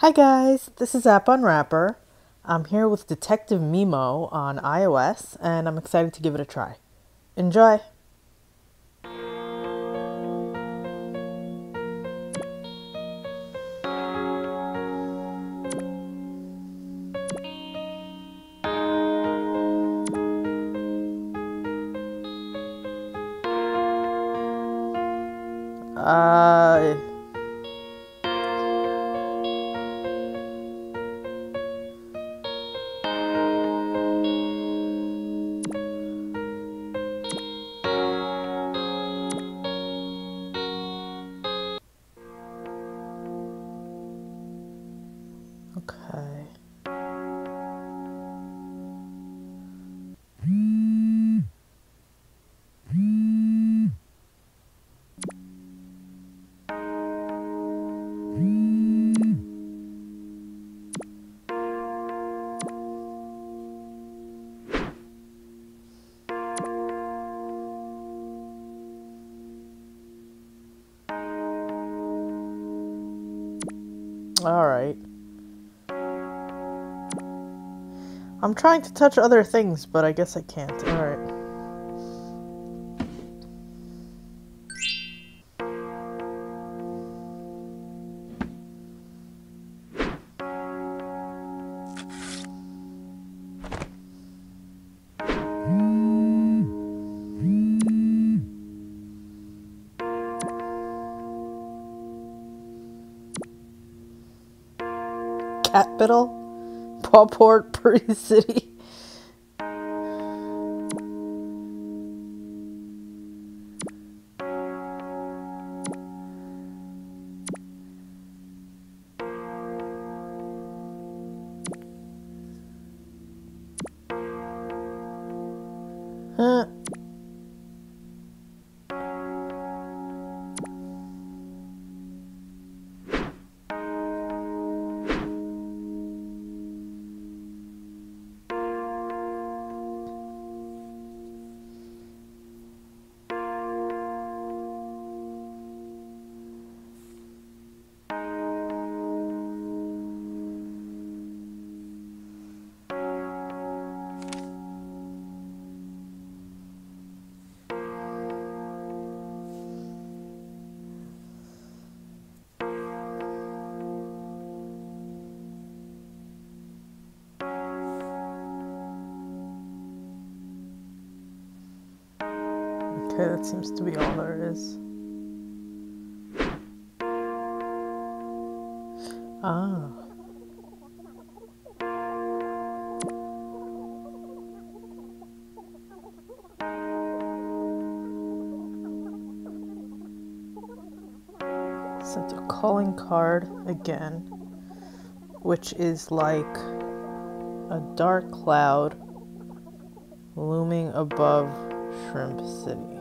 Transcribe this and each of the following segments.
Hi guys, this is App Unwrapper. I'm here with Detective Mimo on iOS and I'm excited to give it a try. Enjoy! I'm trying to touch other things, but I guess I can't. All right. Capital, Pawport, Pretty City. Okay, that seems to be all there is. Ah. Sent a calling card again, which is like a dark cloud looming above Shrimp City.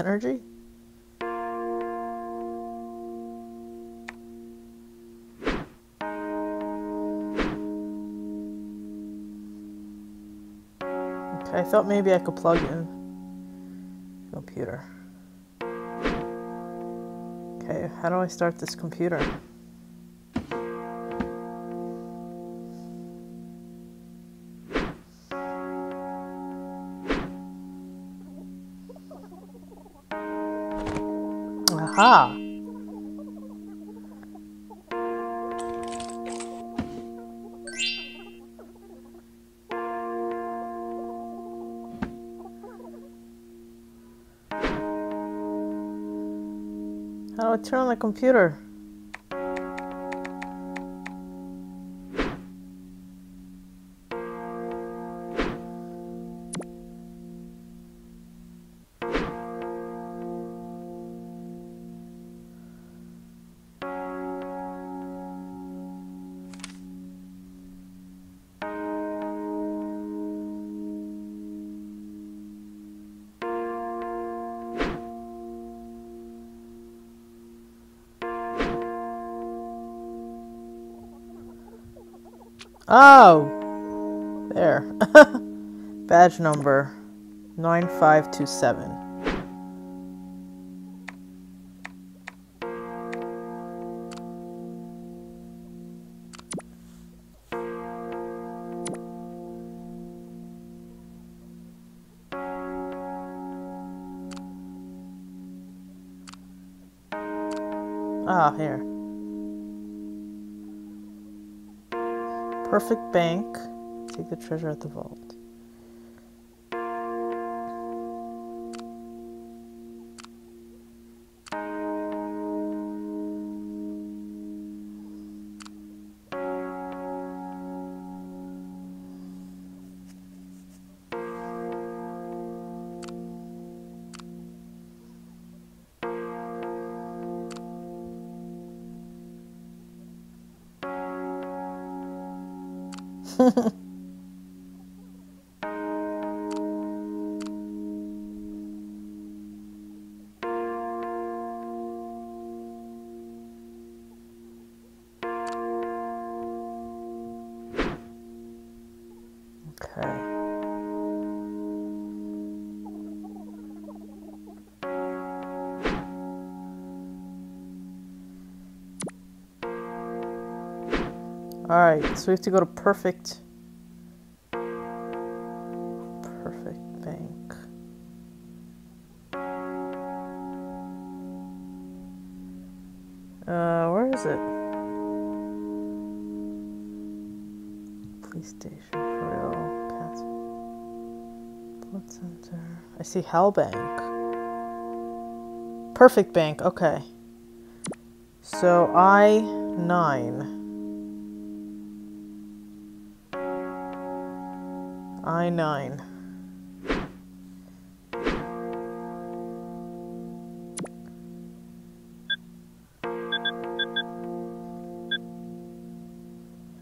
Energy. Okay, I thought maybe I could plug in computer. Okay, how do I start this computer? Aha! How do I turn on the computer? Oh! There. Badge number 9527. Ah, here. Perfect bank. Take the treasure at the vault. Alright, so we have to go to perfect perfect bank. Uh where is it? Police station for real. Blood center. I see Hell Bank. Perfect bank, okay. So I nine. I nine.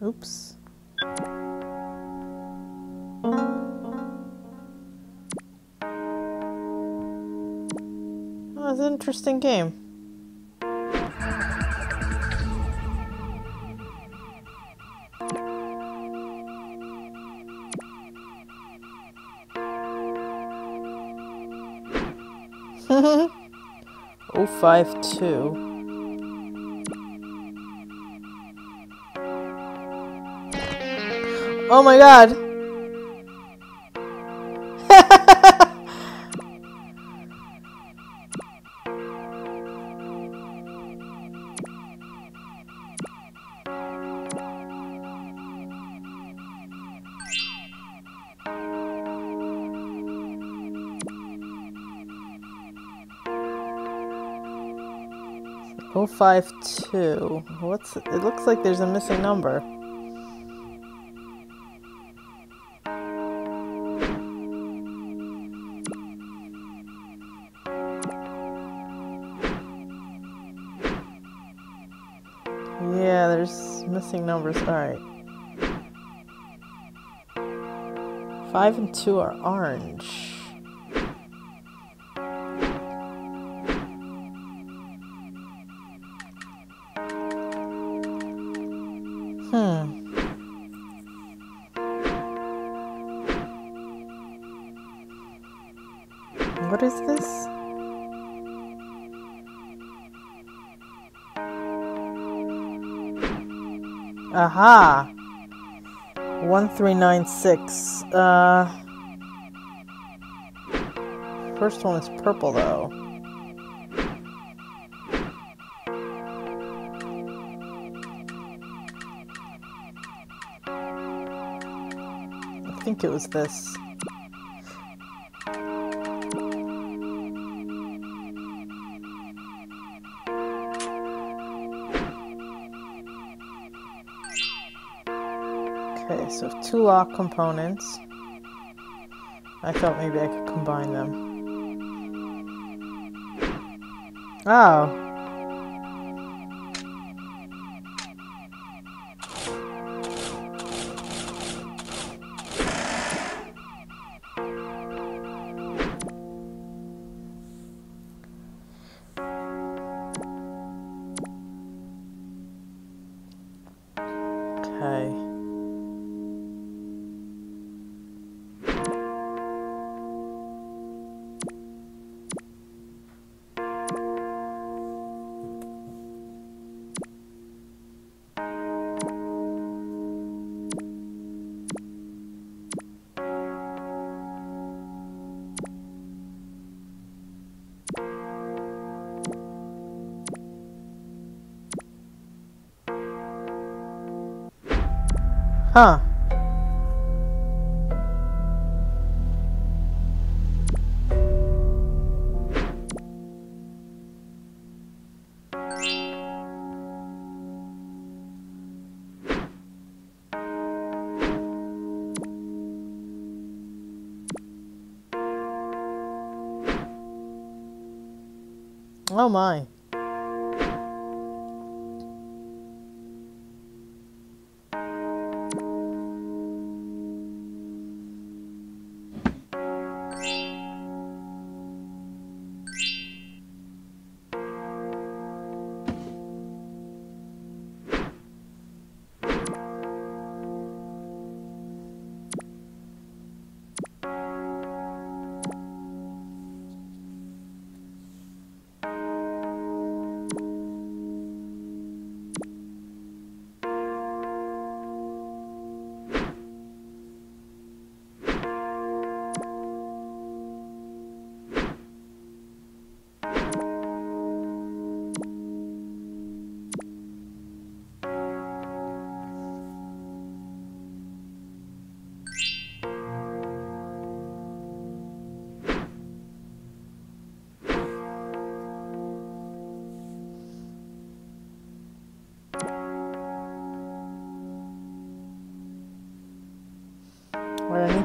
Oops. Oh, it's an interesting game. Five two. Oh my god. Oh five two. What's it looks like there's a missing number. Yeah, there's missing numbers. Alright. Five and two are orange. Aha! 1396. Uh. First one is purple though. I think it was this. Two lock components. I thought maybe I could combine them. Oh. Huh. Oh my.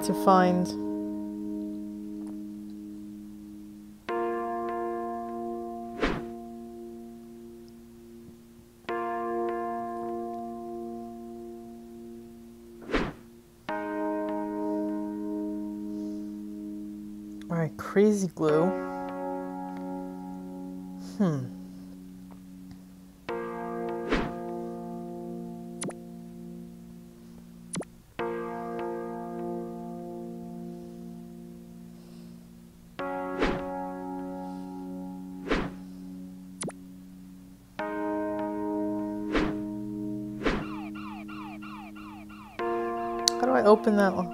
To find Alright, crazy glue. Hmm. Open that one?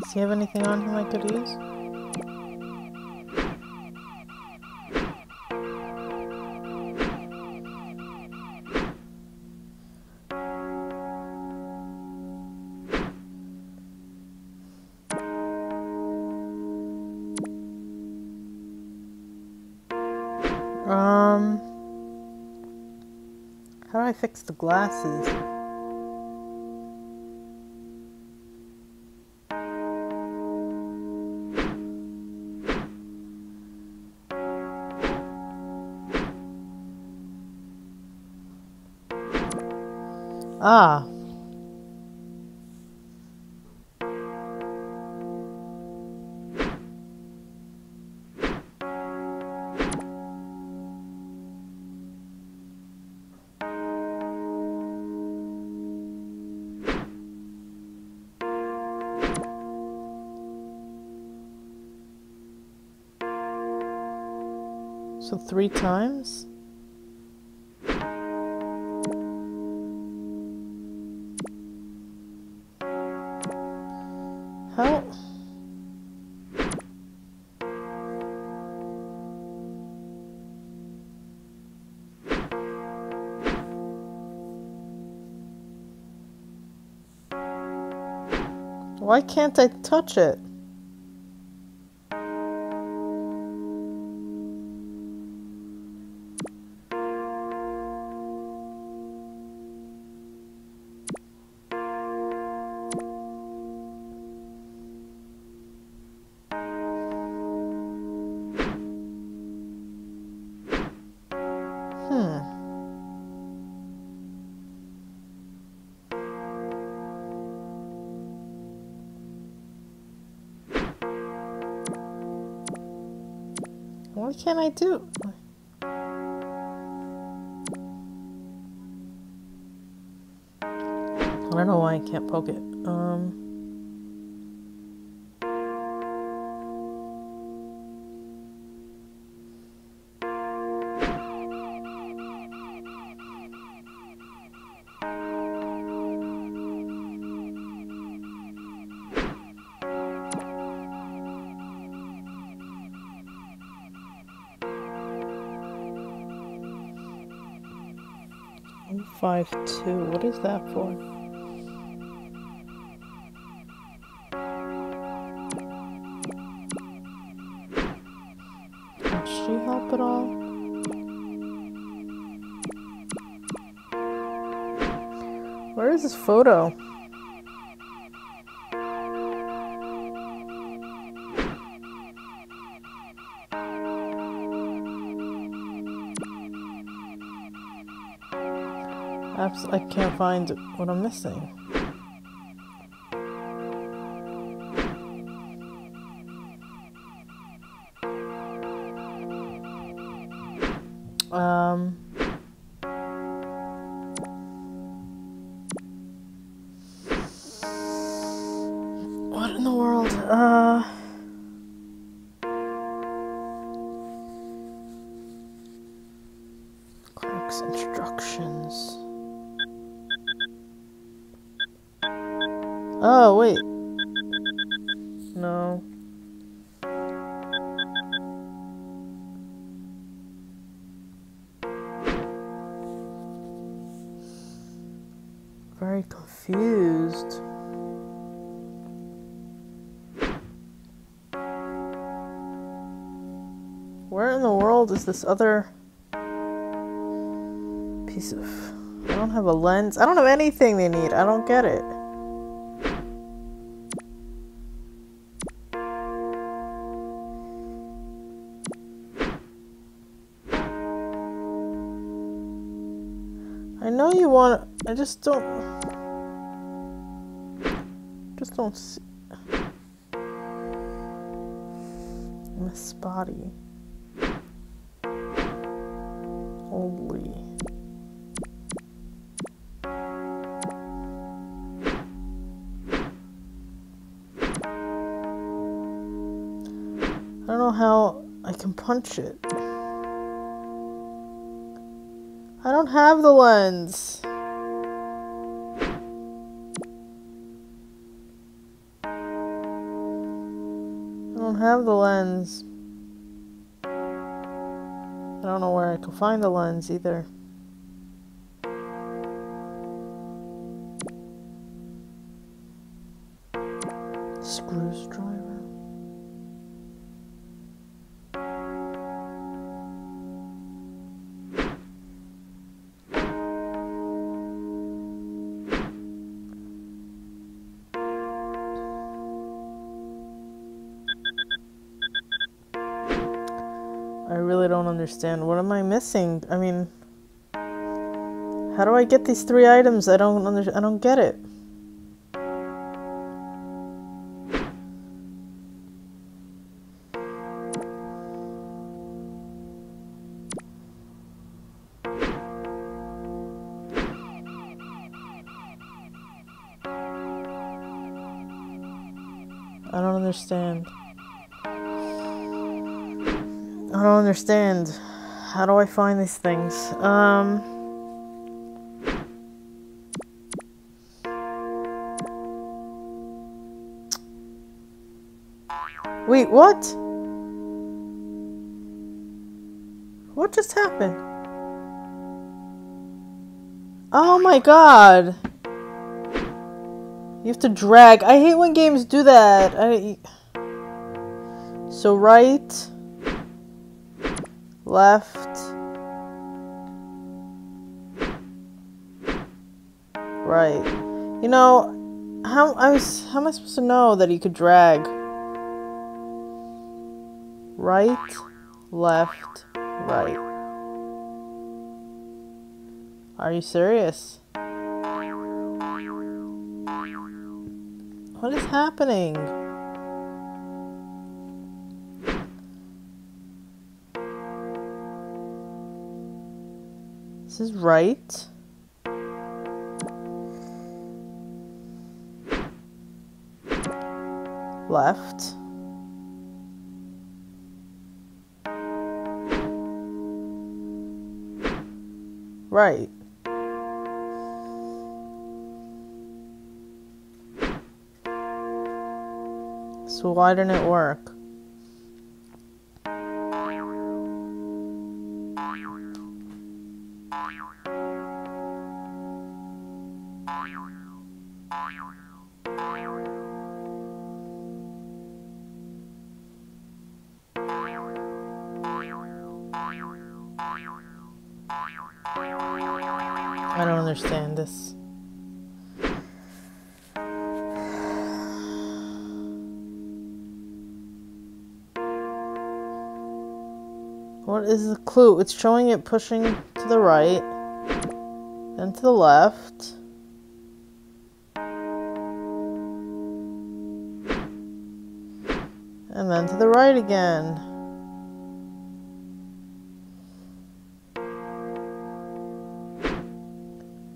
Does he have anything on him I could use? Fix the glasses? So three times? Why can't I touch it? Can I do? I don't know why I can't poke it. Um. Five two. What is that for? Can she help at all? Where is this photo? I can't find what I'm missing. The world is this other piece of... I don't have a lens. I don't have anything they need. I don't get it. I know you want. I just don't. Just don't see. Miss Spotty. Holy. I don't know how I can punch it. I don't have the lens. I don't have the lens. Can find the lens either. Don't understand. What am I missing? I mean, how do I get these three items? I don't under I don't get it. Find these things? Um. Wait, what? What just happened? Oh my god. You have to drag. I hate when games do that. I So right left, right. You know, how I was how am I supposed to know that he could drag? Right, left, right. Are you serious? What is happening? This is right. Left. Right. So why didn't it work? What is the clue? It's showing it pushing to the right, then to the left. And then to the right again.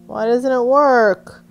Why doesn't it work?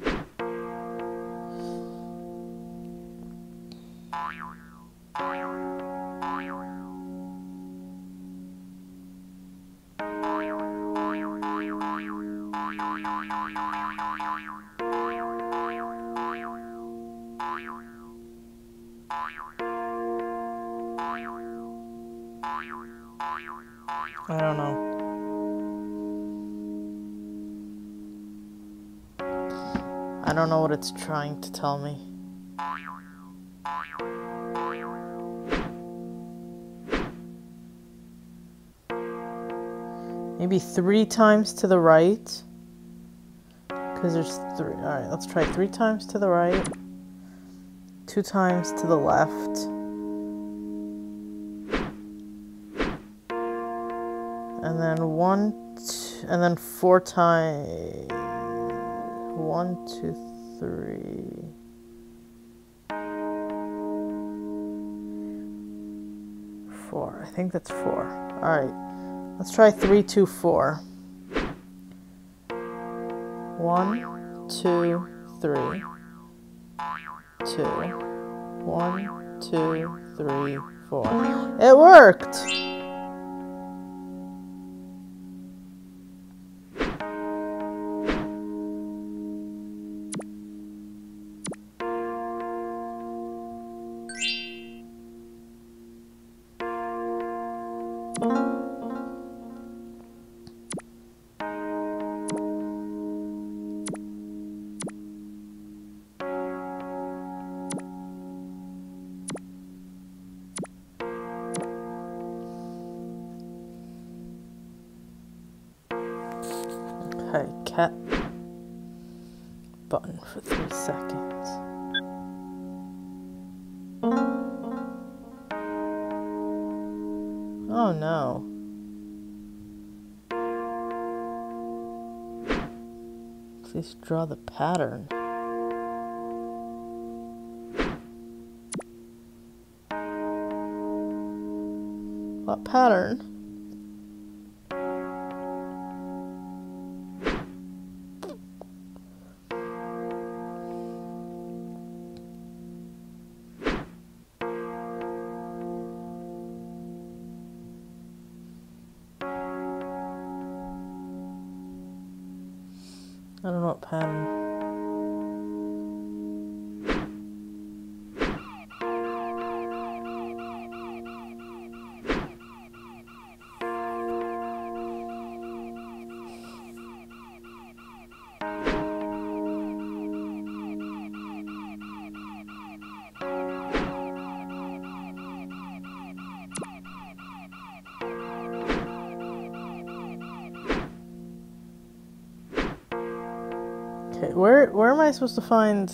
It's trying to tell me. Maybe three times to the right. Because there's three. Alright, let's try three times to the right. Two times to the left. And then one, and then four times. One, two, three. Four. I think that's four. Alright. Let's try three, two, four. One, two, three. Two. One, two, three, four. It worked! Draw the pattern. What pattern? I supposed to find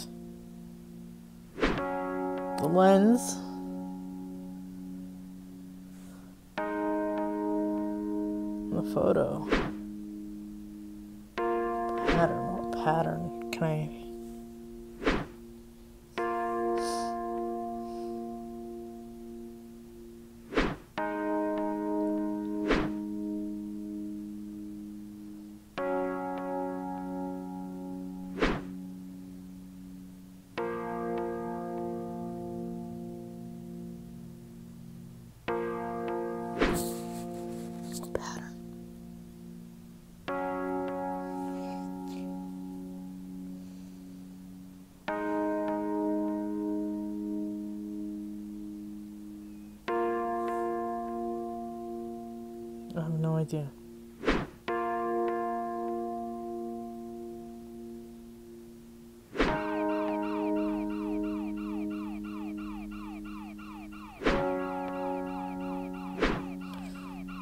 no idea.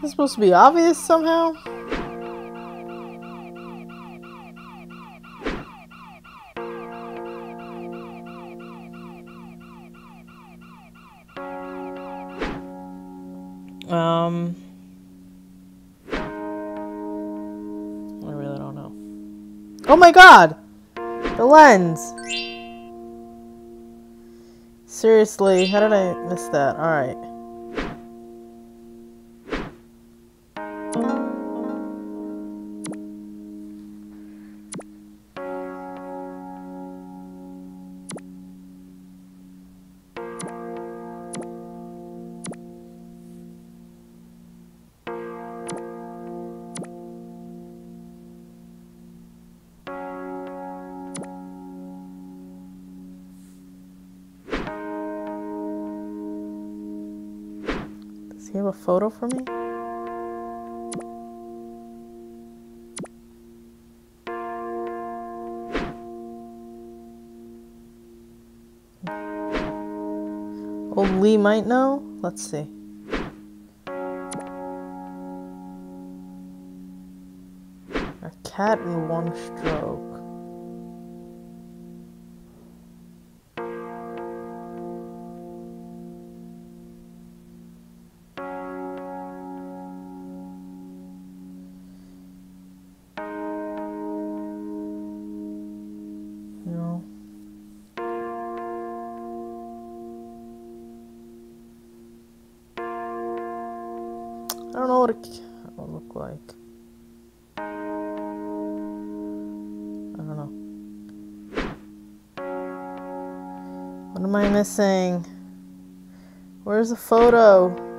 It's supposed to be obvious somehow. Oh my god! The lens! Seriously, how did I miss that? Alright. He have a photo for me? Oh, Old Lee might know. Let's see. A cat in one stroke. What am I missing? Where's the photo?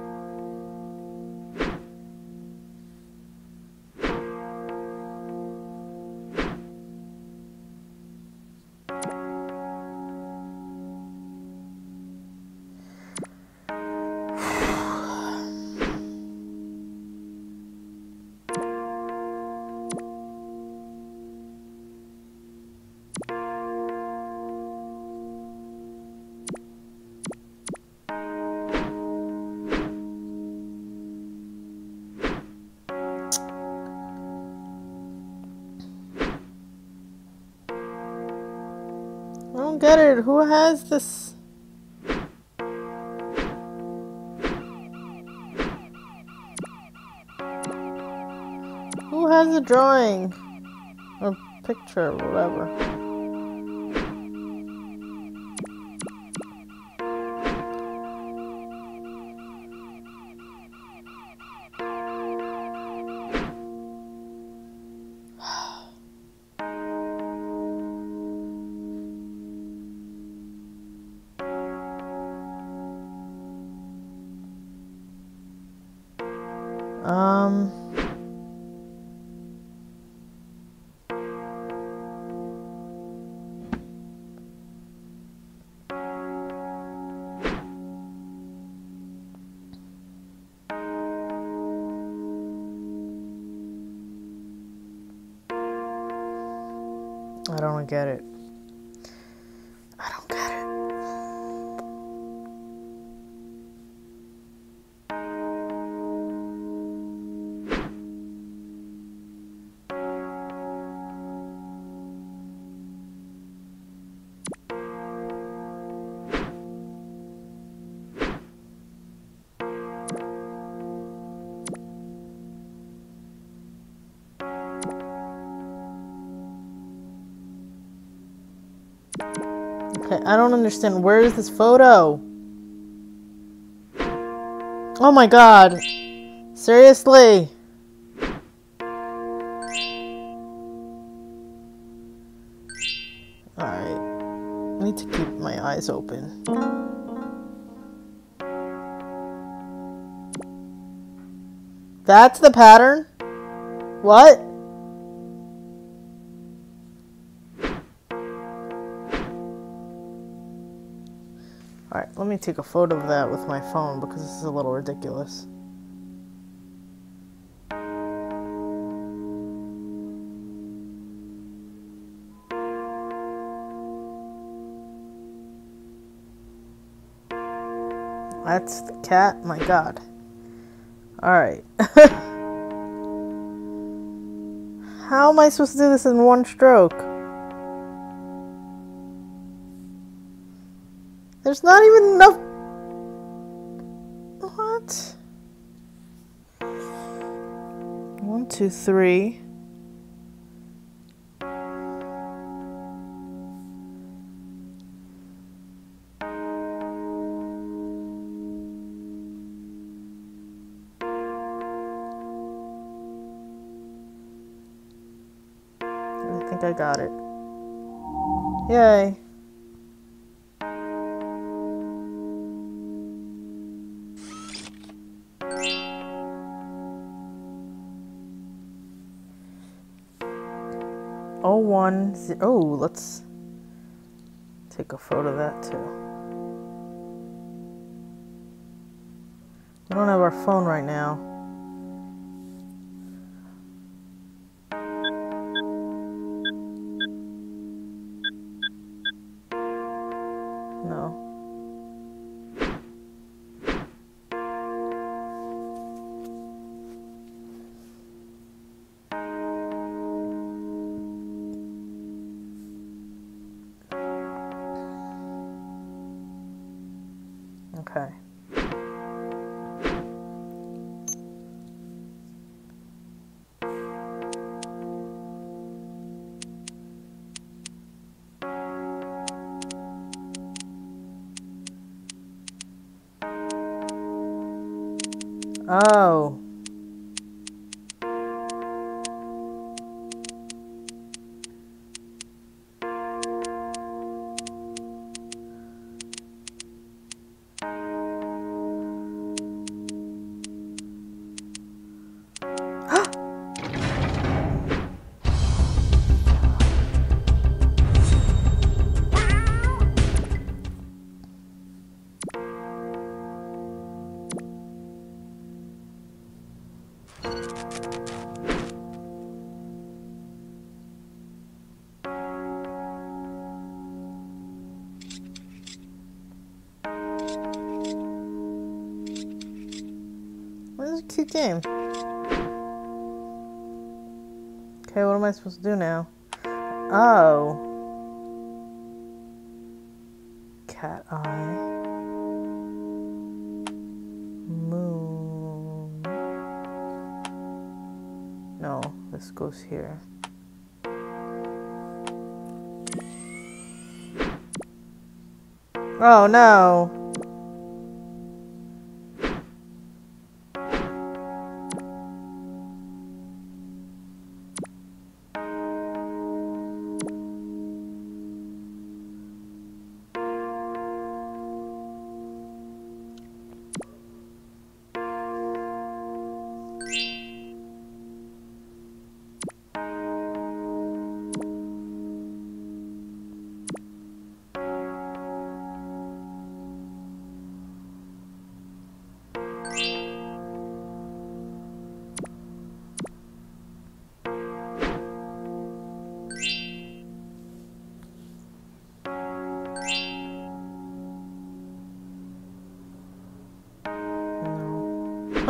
Who has this? Who has a drawing? Or picture, or whatever. Um. I don't get it. Okay, I don't understand. Where is this photo? Oh my god. Seriously? Alright. I need to keep my eyes open. That's the pattern? What? Let me take a photo of that with my phone because this is a little ridiculous. That's the cat? My god. Alright. How am I supposed to do this in one stroke? Not even enough. What? One, two, three. Oh one oh let's take a photo of that too. We don't have our phone right now. Game. Okay, what am I supposed to do now? Oh. Cat eye. Moon. No, this goes here. Oh no.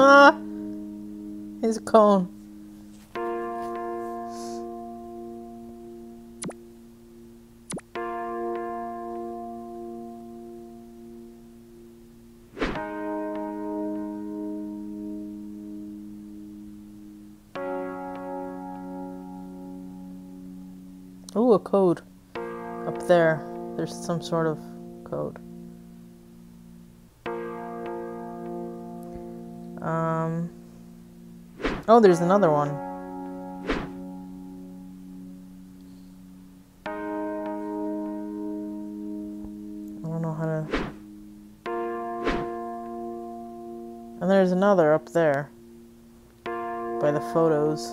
Ah! Here's a cone. Ooh, a code. Up there. There's some sort of Oh, there's another one. I don't know how to. And there's another up there. By the photos.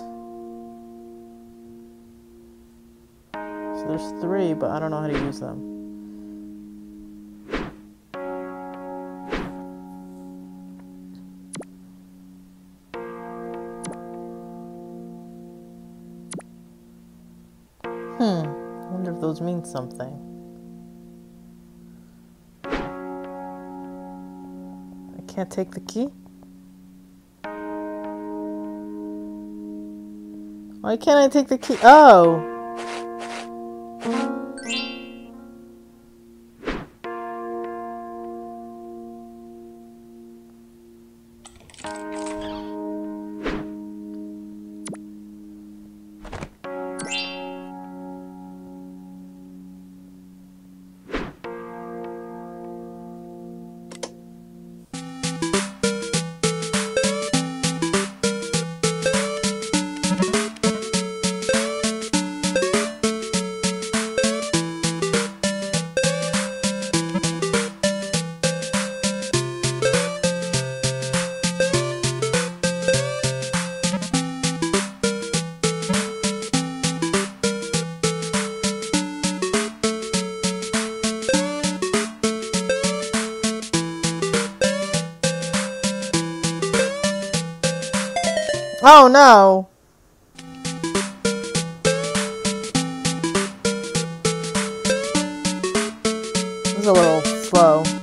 So there's three, but I don't know how to use them. Hmm, I wonder if those mean something. I can't take the key? Why can't I take the key? Oh! Is a little slow.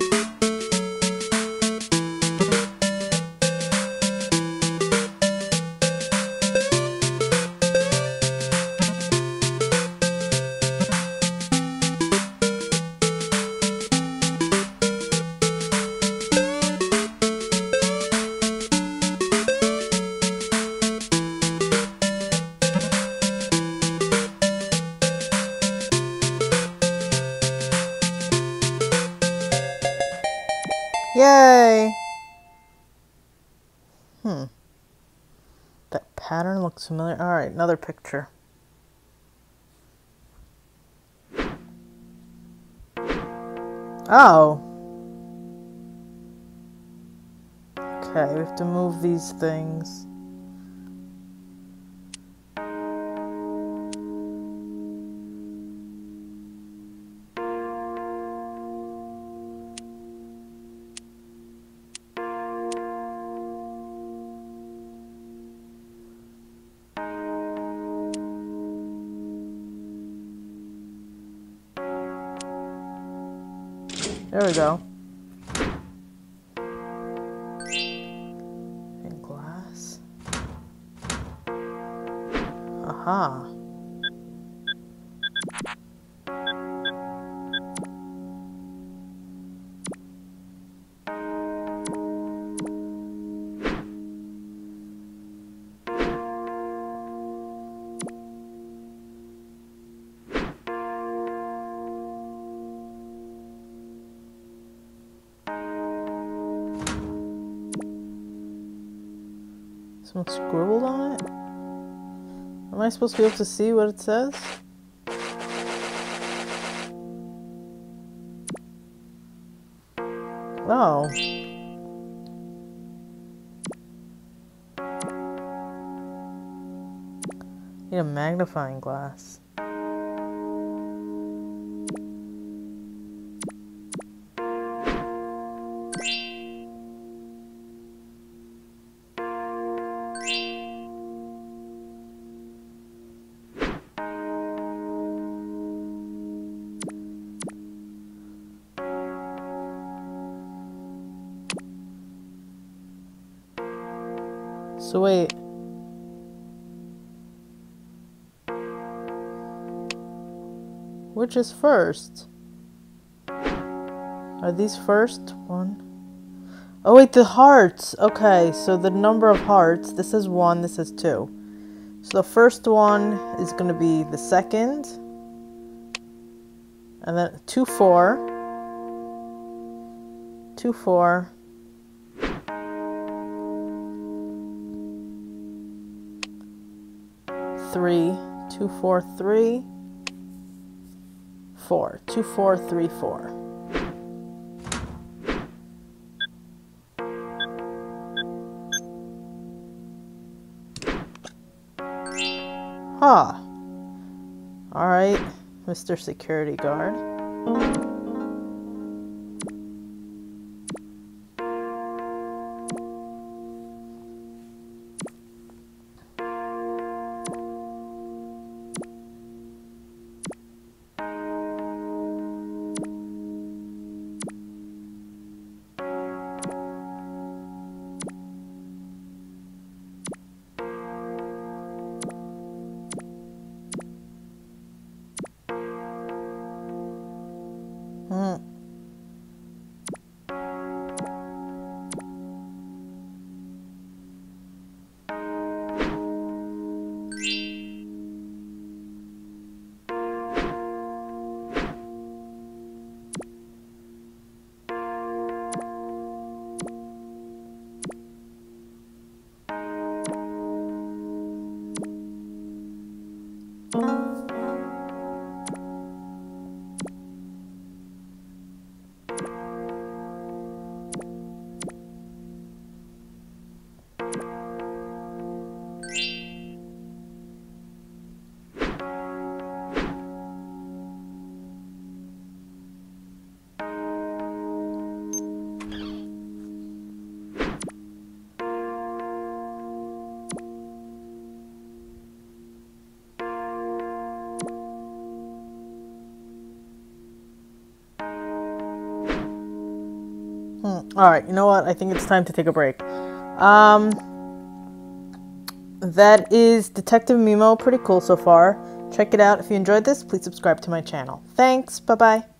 Picture. Oh. Okay, we have to move these things. There we go. And glass. Aha. I supposed to be able to see what it says? Oh. Need a magnifying glass. So wait. Which is first? Are these first? One. Oh wait, the hearts. Okay, so the number of hearts. This is one, this is two. So the first one is going to be the second. And then two, four. Two, four. Three, two, four, three, four, two, four, three, four. Huh. All right, Mr. Security Guard. All right, you know what? I think it's time to take a break. Um, that is Detective Mimo. Pretty cool so far. Check it out. If you enjoyed this, please subscribe to my channel. Thanks. Bye bye.